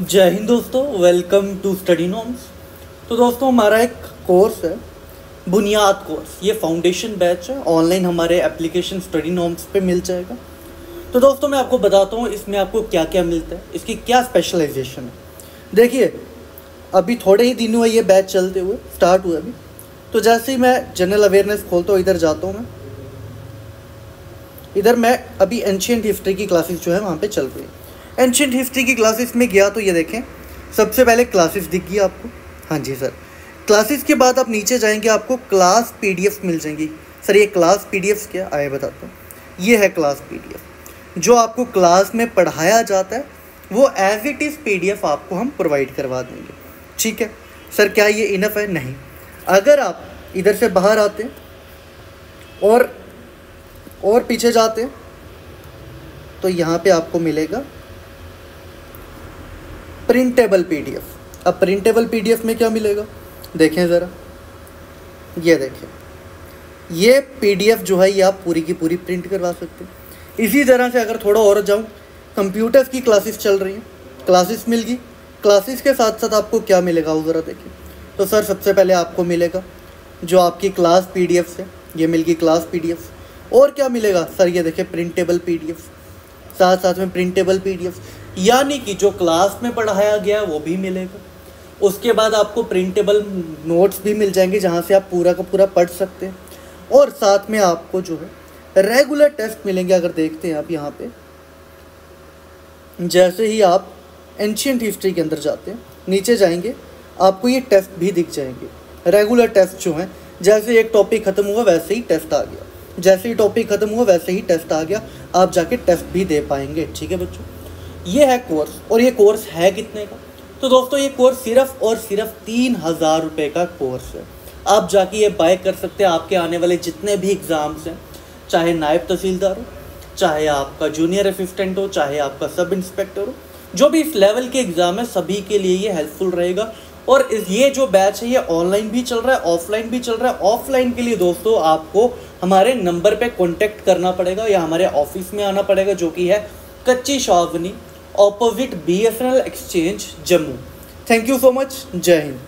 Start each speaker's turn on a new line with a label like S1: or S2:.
S1: जय हिंद दोस्तों welcome to study norms तो दोस्तों, हमारा एक कोर्स है, बुनियाद कोर्स ये फाउंडेशन बैच है ऑनलाइन हमारे एप्लीकेशन स्टडी नॉर्म्स पे मिल जाएगा। तो दोस्तों, मैं आपको बताता हूँ, इसमें आपको क्या क्या मिलता है, इसकी क्या स्पेशलाइजेशन है। देखिए, अभी थोड़े ही दिन हुए ये बैच चलते हुए स्टार्ट हुए अभी। तो जैसे ही मैं जनरल अवेयरनेस खोलता हूँ, इधर जाता हूँ मैं। इधर मैं अभी एंशियंट हिस्ट्री की क्लासेस जो है, वहाँ पे चल रही है। एंशियंट हिस्ट्री की क्लासेस में गया तो ये देखें। सबसे पहले क्लासेस दिख गई आपको। हाँ जी सर। क्लासेस के बाद आप नीचे जाएँगे, आपको क्लास पीडीएफ मिल जाएँगी। सर, ये क्लास पीडीएफ क्या? आए बताता हूँ। ये है क्लास पीडीएफ जो आपको क्लास में पढ़ाया जाता है, वो एज इट इज़ पीडीएफ आपको हम प्रोवाइड करवा देंगे। ठीक है? सर, क्या ये इनफ है? नहीं। अगर आप इधर से बाहर आते और और पीछे जाते तो यहाँ पे आपको मिलेगा प्रिंटेबल पीडीएफ अब प्रिंटेबल पीडीएफ में क्या मिलेगा? देखें ज़रा। ये देखें। ये पीडीएफ जो है, ये आप पूरी की पूरी प्रिंट करवा सकते हैं। इसी तरह से अगर थोड़ा और जाऊँ कंप्यूटर्स की क्लासेस चल रही हैं। क्लासेस मिल गई। क्लासेस के साथ साथ आपको क्या मिलेगा? वो ज़रा देखिए तो सर, सबसे पहले आपको मिलेगा जो आपकी क्लास पीडीएफ है। ये मिल गई क्लास पीडीएफ और क्या मिलेगा? सर, ये देखिए प्रिंटेबल पीडीएफ साथ साथ में प्रिंटेबल पीडीएफ यानी कि जो क्लास में पढ़ाया गया वो भी मिलेगा। उसके बाद आपको प्रिंटेबल नोट्स भी मिल जाएँगे जहाँ से आप पूरा का पूरा पढ़ सकते हैं। और साथ में आपको जो है रेगुलर टेस्ट मिलेंगे अगर देखते हैं आप यहाँ पे। जैसे ही आप एंशियंट हिस्ट्री के अंदर जाते हैं, नीचे जाएँगे, आपको ये टेस्ट भी दिख जाएँगे। रेगुलर टेस्ट जो हैं, जैसे एक टॉपिक ख़त्म हुआ, वैसे ही टेस्ट आ गया। जैसे ही टॉपिक ख़त्म हुआ, वैसे ही टेस्ट आ गया। आप जाके टेस्ट भी दे पाएँगे, ठीक है बच्चों? ये है कोर्स और ये कोर्स है कितने का? तो दोस्तों, ये कोर्स सिर्फ़ और सिर्फ़ तीन हज़ार रुपये का कोर्स है। आप जाके ये बाय कर सकते हैं आपके आने वाले जितने भी एग्ज़ाम्स हैं, चाहे नायब तहसीलदार हो, चाहे आपका जूनियर असिस्टेंट हो, चाहे आपका सब इंस्पेक्टर हो, जो भी इस लेवल के एग्ज़ाम है, सभी के लिए ये हेल्पफुल रहेगा। और ये जो बैच है, ये ऑनलाइन भी चल रहा है ऑफलाइन भी चल रहा है। ऑफलाइन के लिए दोस्तों, आपको हमारे नंबर पे कांटेक्ट करना पड़ेगा या हमारे ऑफ़िस में आना पड़ेगा, जो कि है Kachchi Chhawni. Opposite B F N L exchange Jammu thank you so much जय हिंद